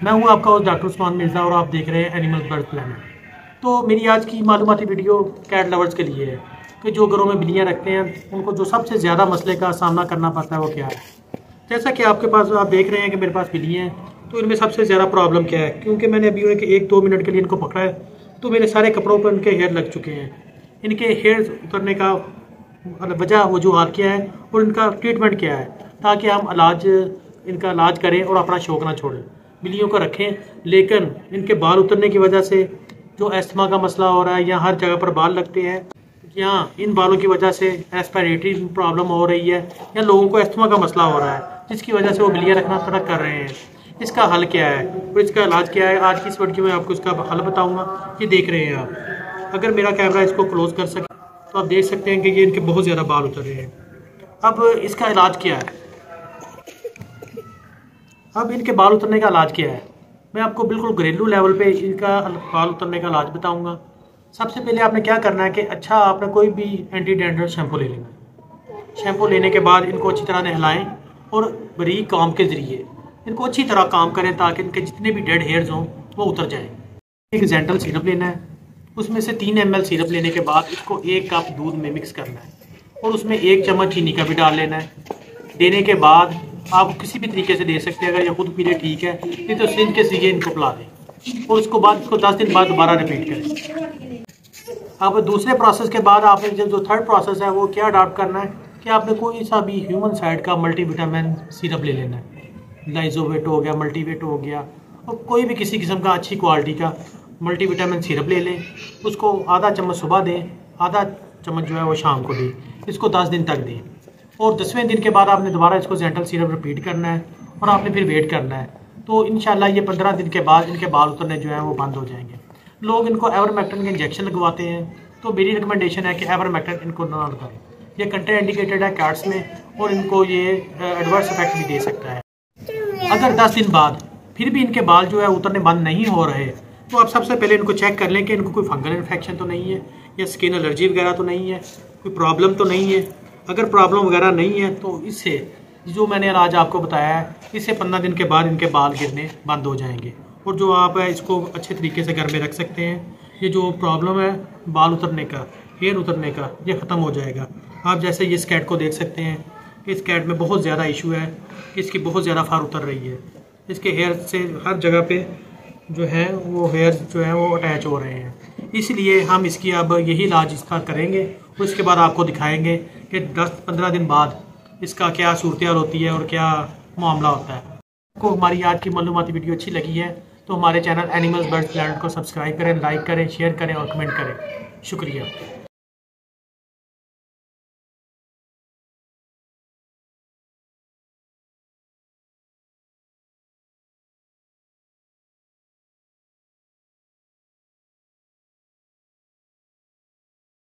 मैं हूँ आपका डॉक्टर उस्मान मिर्ज़ा और आप देख रहे हैं एनिमल बर्ड प्लानट तो मेरी आज की मालूमती वीडियो कैट लवर्स के लिए है कि जो घरों में बिल्लियाँ रखते हैं, उनको जो सबसे ज़्यादा मसले का सामना करना पड़ता है वो क्या है? जैसा कि आपके पास, आप देख रहे हैं कि मेरे पास बिल्लियाँ हैं तो इनमें सबसे ज़्यादा प्रॉब्लम क्या है? क्योंकि मैंने अभी उन्हें एक दो मिनट के लिए इनको पकड़ा है तो मेरे सारे कपड़ों पर उनके हेयर लग चुके हैं। इनके हेयर उतरने का मतलब वजह, वो जो हाल क्या है और इनका ट्रीटमेंट क्या है, ताकि हम इलाज, इनका इलाज करें और अपना शौक ना छोड़ें। बिल्लियों को रखें, लेकिन इनके बाल उतरने की वजह से जो एस्थमा का मसला हो रहा है, या हर जगह पर बाल लगते हैं, या इन बालों की वजह से एस्पायरेटरी प्रॉब्लम हो रही है, या लोगों को एस्थमा का मसला हो रहा है, जिसकी वजह से वो बिल्लियाँ रखना तड़क कर रहे हैं। इसका हल क्या है और इसका इलाज क्या है? आज की इस वीडियो में आपको इसका हल बताऊँगा। ये देख रहे हैं आप। अगर मेरा कैमरा इसको क्लोज कर सके तो आप देख सकते हैं कि ये इनके बहुत ज़्यादा बाल उतर रहे हैं। अब इसका इलाज क्या है? अब इनके बाल उतरने का इलाज क्या है? मैं आपको बिल्कुल घरेलू लेवल पे इनका बाल उतरने का इलाज बताऊँगा। सबसे पहले आपने क्या करना है कि अच्छा आपने कोई भी एंटी डेंडर शैम्पू ले लेना। शैम्पू लेने के बाद इनको अच्छी तरह नहलाएँ और बरीक काम के ज़रिए इनको अच्छी तरह काम करें ताकि इनके जितने भी डेड हेयर्स हों, वो उतर जाएँ। एक जेंटल सिरप लेना है। उसमें से तीन एम सिरप लेने के बाद इसको एक कप दूध में मिक्स करना है और उसमें एक चम्मच चीनी का भी डाल लेना है। देने के बाद आप किसी भी तरीके से दे सकते हैं, अगर ये खुद पी ठीक है, नहीं तो सिंध के ज़रिए इनको पिला दें। और उसको बाद इसको दस दिन बाद दोबारा रिपीट करें। अब दूसरे प्रोसेस के बाद आपने जब जो थर्ड प्रोसेस है, वो क्या अडाप्ट करना है? कि आपने कोई सा भी ह्यूमन साइड का मल्टीविटामिन सिरप ले लेना है। लाइजोवेट हो गया मल्टीवेट हो गया, और कोई भी किसी किस्म का अच्छी क्वालिटी का मल्टीविटामिन सिरप ले लें। उसको आधा चम्मच सुबह दें, आधा चम्मच जो है वो शाम को दें। इसको दस दिन तक दें। और दसवें दिन के बाद आपने दोबारा इसको जेंटल सीरप रिपीट करना है और आपने फिर वेट करना है। तो इन ये पंद्रह दिन के बाद इनके बाल उतरने जो है वो बंद हो जाएँगे। लोग इनको एवरमैक्टन के इंजेक्शन लगवाते हैं। तो मेरी रिकमेंडेशन है कि एवरमैक्टन इनको ना लगाएँ। ये कंट्रे इंडिकेटेड है कार्ड्स में और इनको ये एडवर्स इफ़ेक्ट भी दे सकता है। अगर दस दिन बाद फिर भी इनके बाल जो है उतरने बंद नहीं हो रहे तो आप सबसे पहले इनको चेक कर लें कि इनको कोई फंगल इन्फेक्शन तो नहीं है या स्किन एलर्जी वगैरह तो नहीं है, कोई प्रॉब्लम तो नहीं है। अगर प्रॉब्लम वगैरह नहीं है तो इससे जो मैंने आज आपको बताया है इससे पंद्रह दिन के बाद इनके बाल गिरने बंद हो जाएँगे। और जो आप इसको अच्छे तरीके से घर में रख सकते हैं। ये जो प्रॉब्लम है, बाल उतरने का हेयर उतरने का, ये ख़त्म हो जाएगा। आप जैसे ये स्कैट को देख सकते हैं। इस कैट में बहुत ज़्यादा इशू है। इसकी बहुत ज़्यादा फार उतर रही है। इसके हेयर से हर जगह पे जो है, वो हेयर जो है, वो अटैच हो रहे हैं। इसलिए हम इसकी अब यही इलाज इसका करेंगे, उसके बाद आपको दिखाएँगे कि 10-15 दिन बाद इसका क्या सूरत होती है और क्या मामला होता है। आपको हमारी आज की मालूमती वीडियो अच्छी लगी है तो हमारे चैनल एनिमल्स बर्ड्स प्लान को सब्सक्राइब करें लाइक करें शेयर करें और कमेंट करें। शुक्रिया।